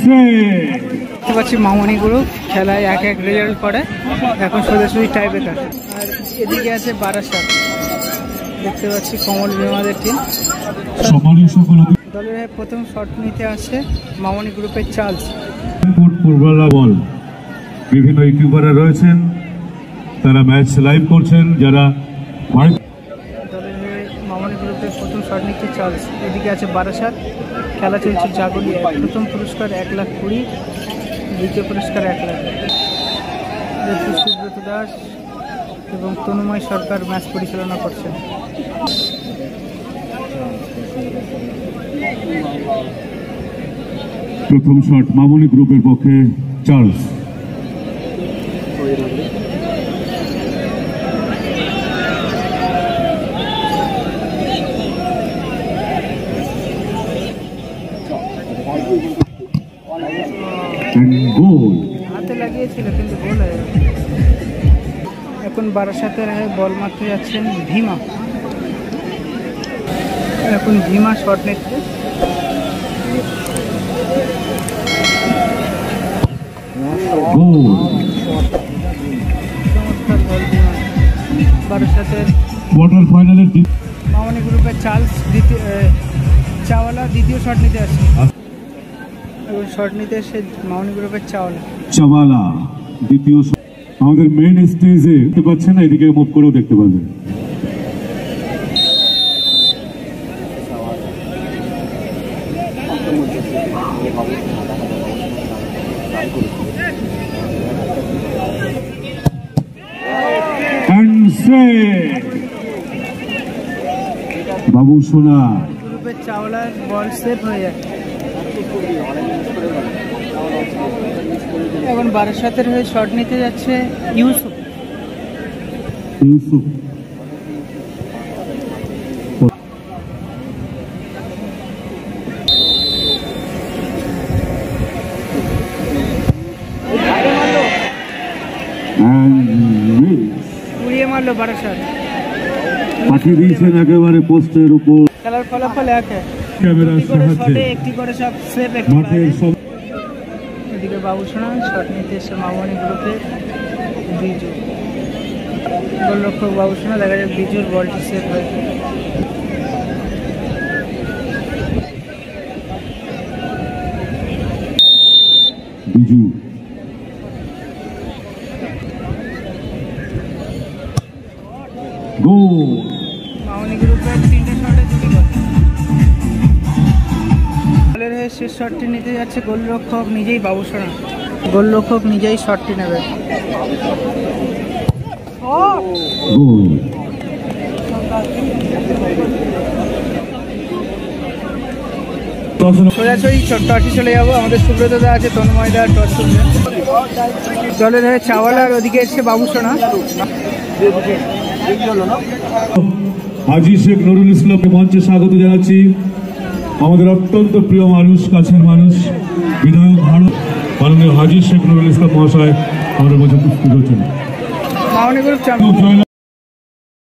দেখতে পাচ্ছি মামনি গ্রুপ খেলায় এক এক রেজাল্ট করে। এখন সোজাসুজি টাই বেকার আর এদিকে আছে বারাসাত। দেখতে পাচ্ছি কমল বিমাদের টিম দলের প্রথম শট নিতে আসছে মামনি গ্রুপের চার্লস বল। বিভিন্ন ইউটিউবাররা রয়েছেন। তারা ম্যাচ লাইভ করছেন। যারা বাড়ি- দলের হয়ে মামনি গ্রুপের প্রথম শট নিচ্ছে চার্লস এদিকে আছে বারাসাত। খেলা চলছে জাগরিয়া প্রথম পুরস্কার এক লাখ কুড়ি, দ্বিতীয় পুরস্কার এক লাখ। সুব্রত দাস এবং তনুময় সরকার ম্যাচ পরিচালনা করছেন। প্রথম শট মামনি গ্রুপের পক্ষে চার্লস। হাতে লাগিয়েছিল কিন্তু গোল হয়ে এখন বারাসাতের হয়ে বল মারতে যাচ্ছেন ভীমা। এখন ভীমা শট নিচ্ছে বল ভীমা। বারাসাতের কোয়ার্টার ফাইনালের মামনি গ্রুপের চার্লস দ্বিতীয় চাওয়ালা দ্বিতীয় শট নিতে আসছে এখন শট নিতে এসে মামনি গ্রুপের চাওয়ালা চাওয়ালা দ্বিতীয় আমাদের মেইন স্টেজে দেখতে পাচ্ছেন না এদিকে মুভ করেও দেখতে পাবেন বাবু সোনা। গ্রুপের চাওয়ালার বল সেভ হয়ে যাচ্ছে এখন বারাসাতের হয়ে শট নিতে যাচ্ছে ইউসুফ। ইউসুফ। উড়িয়ে মারলো বারাসাত। পাঠিয়ে দিয়েছেন একেবারে পোস্টের উপর। খেলার ফলাফল একে। ক্যামেরার একটি করে শটে সাহায্যে একটি করে সব সেভ একটি মাঠের সব এদিকে বাবুসোনা শট নিতে এসে মামনি গ্রুপে বিজু। গোলরক্ষক বাবুসোনা দেখা যায় বিজুর বলটি সেভ হয়েছে বিজু। গোল। মামনি গ্রুপের তিনটে শটে শেষ শটটি নিতে যাচ্ছে গোলরক্ষক নিজেই বাবুসোনা গোলরক্ষক নিজেই শটটি নেবে। চলে যাব। আমাদের আছে ওদিকে বাবুসোনা হাজি শেখ নুরুল ইসলামকে মঞ্চে স্বাগত জানাচ্ছি। আমাদের অত্যন্ত প্রিয় মানুষ কাছের মানুষ বিধায়ক ভারত মাননীয় হাজির শেখ নুরুল ইসলাম মহাশয় আমাদের মধ্যে উপস্থিত